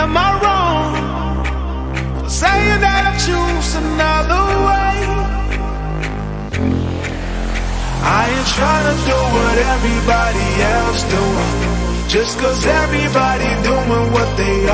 Am I wrong for saying that I choose another way? I ain't trying to do what everybody else doing Just cause everybody doing what they are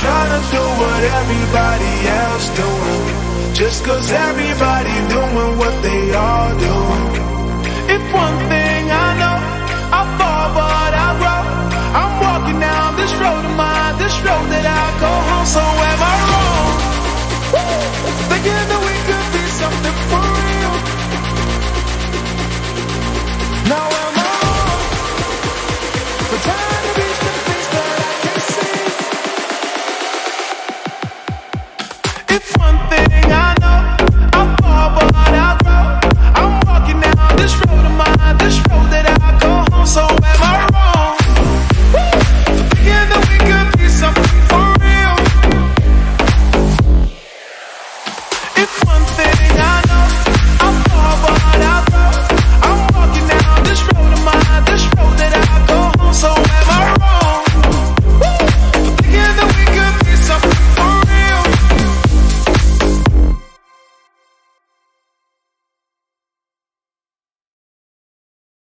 trying to do what everybody else doing. Just cause everybody doing what they are It's one thing I